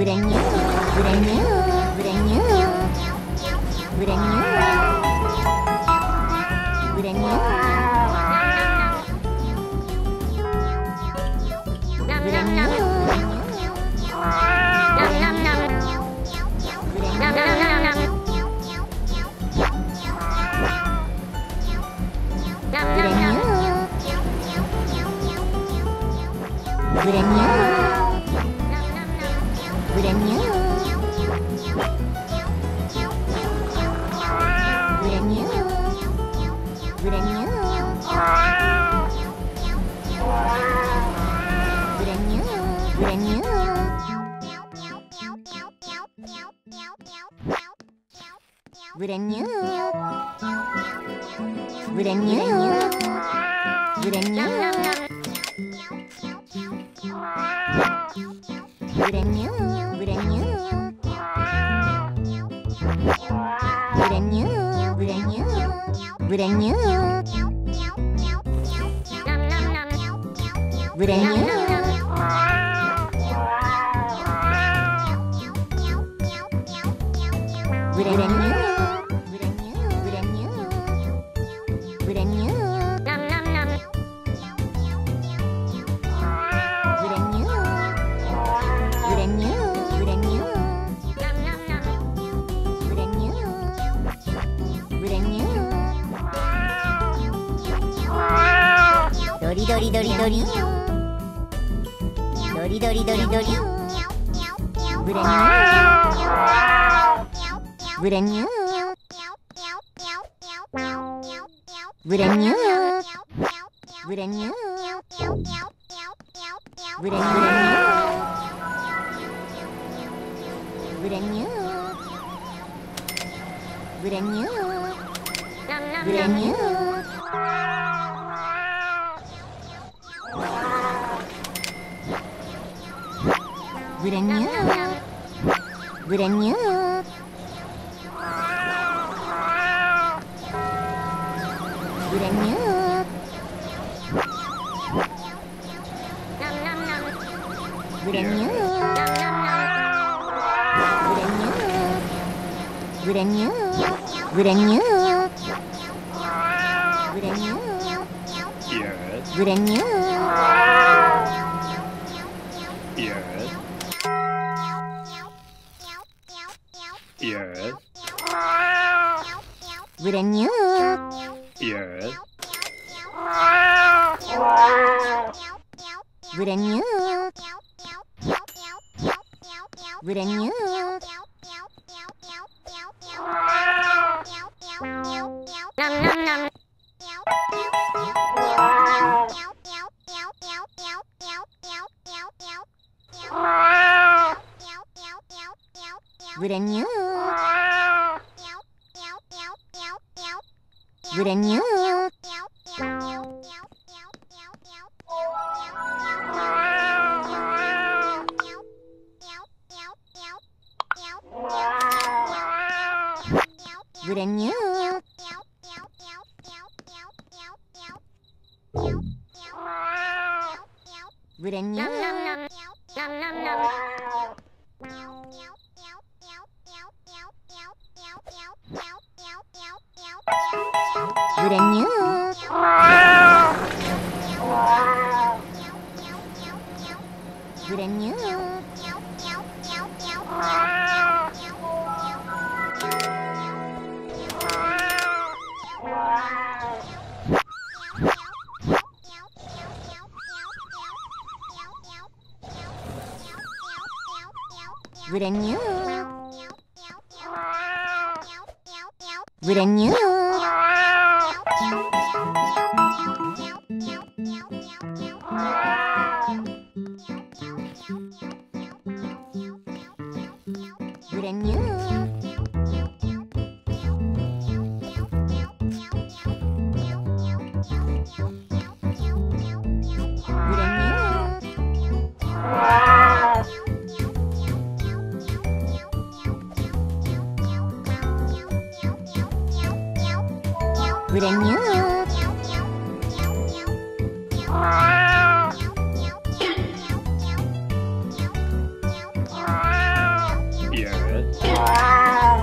Buranha, Buranha, Buranha, Buranha, Buranha. Nam nam nam. Nam nam nam. Nam nam nam nam. Nam nam nam. Buranha. Brand new. Brand new. Brand new. Brand new. Brand new. Dori dori dori dori. Dori dori dori dori. Brand new. Brand new. Brand new. Brand new. Brand new. Brand new. Brand new. Brand new. Brand new. Brand new. Brand new. Brand new. it a nuke? Yes. With a nuke. With a nuke. Nom nom nom. With a nuke. good and you. Good and you. Good and you. Nom nom nom. Nom nom nom. than nhớ. Than nhớ. Vừa đàn nhớ. Vừa đàn nhớ. Thank you. Gura nhớ nhau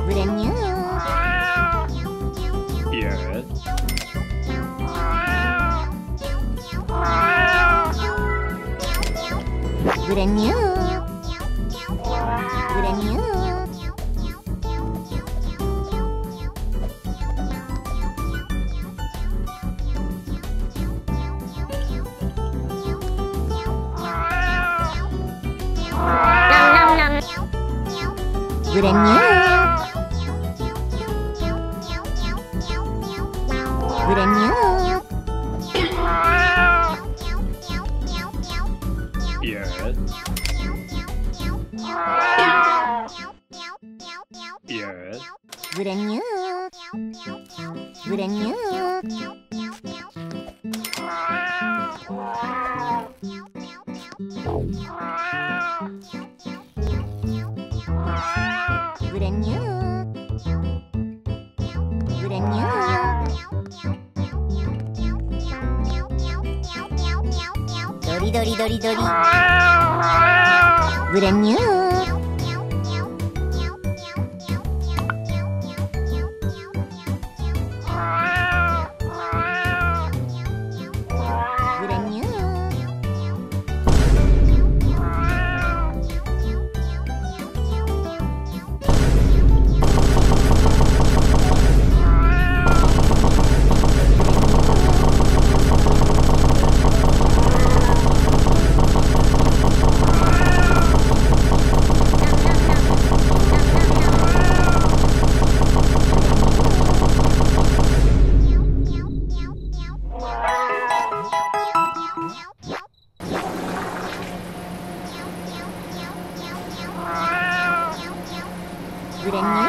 Gura nhớ nhau Gura nhớ Granny. Granny. Yes. Yes. Granny. Granny. ドリドブラニュー 그랬니?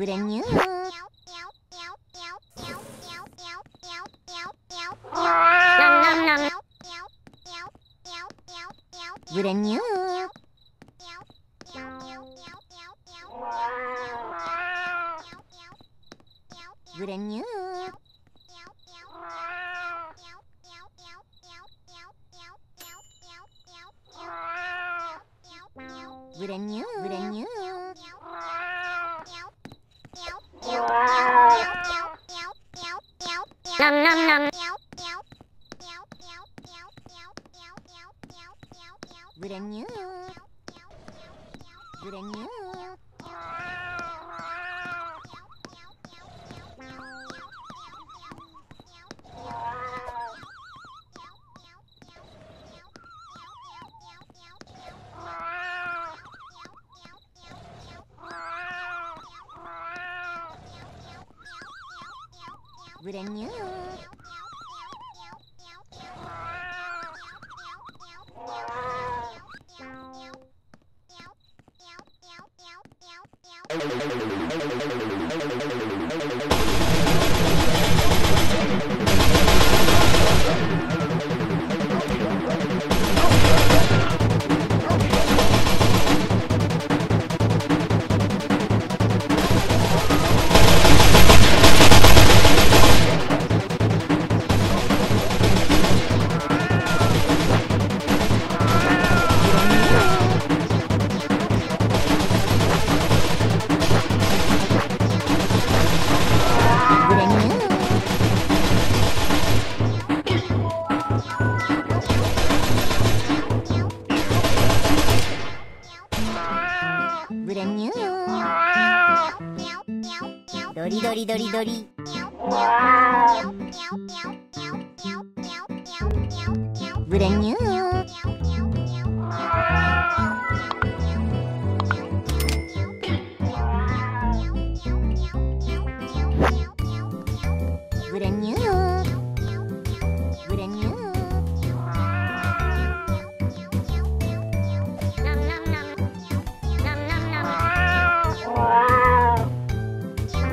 Выроню. Выроню. Выроню. Выроню. Выроню. 그랬냐? どりどりどりどり。ブレニュー。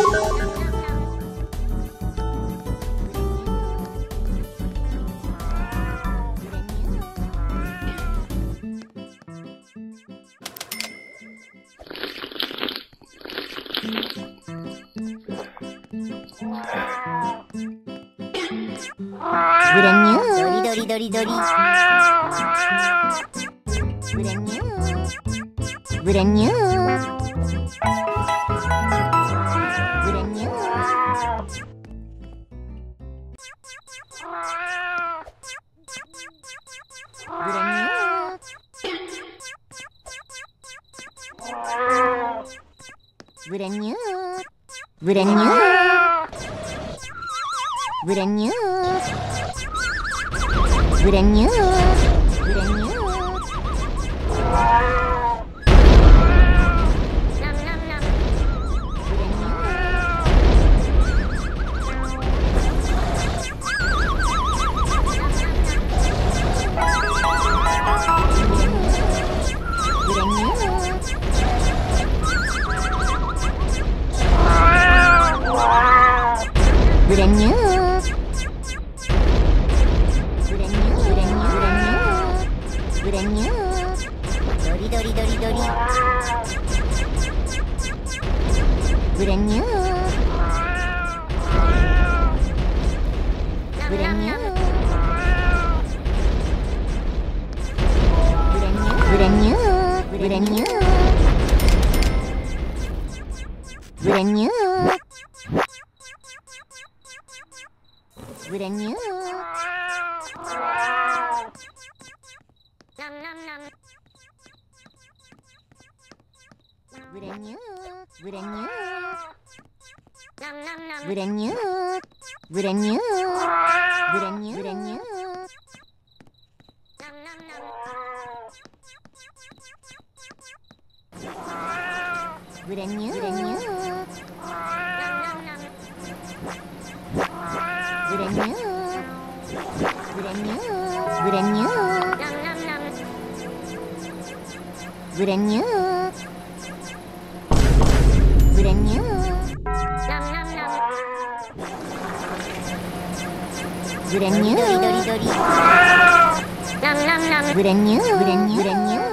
ブラニュー。ブラニュー。Вранье. Вранье. Вранье. Граню. Граню. Граню. Граню. Граню. Граню. Граню. Nom nom nom. Выроню, выроню. Выроню, выроню. Выроню, выроню. Выроню, выроню. Выроню. Выроню. Выроню. Выроню. Grandião. Grandião. Grandião. Grandião. Grandião. Grandião.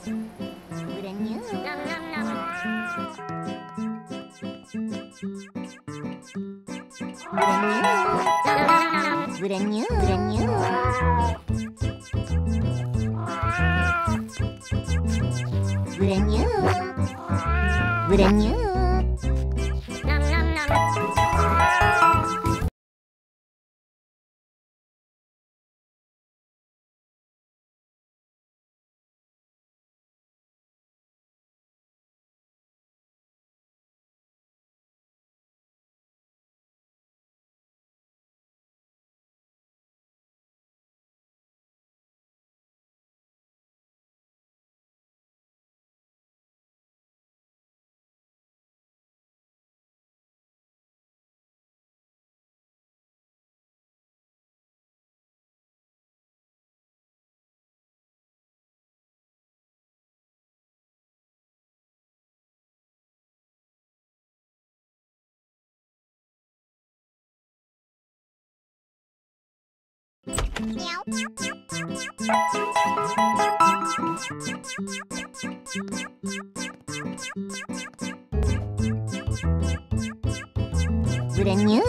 Wouldn't you? Nom nom nom. Wouldn't you? Wouldn't you? Wouldn't you? Wouldn't? Гранит.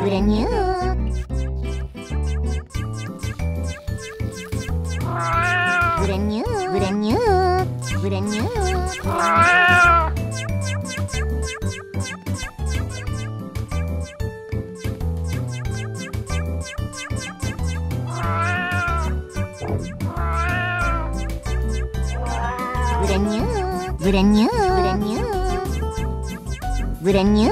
Гранит. Гранит. Гранит. Гранит. Brand new. Brand new. Brand new.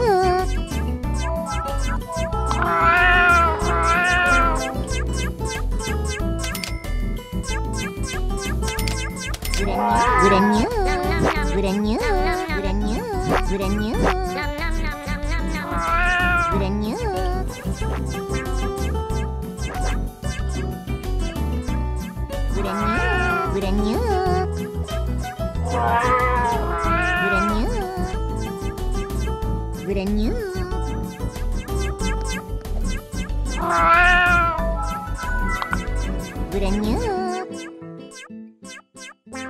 Brand new. Brand new. Brand new. Brand new. Brand new. Brand new. 그랬냐? 그랬냐?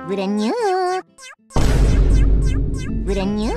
그랬냐? 그랬냐?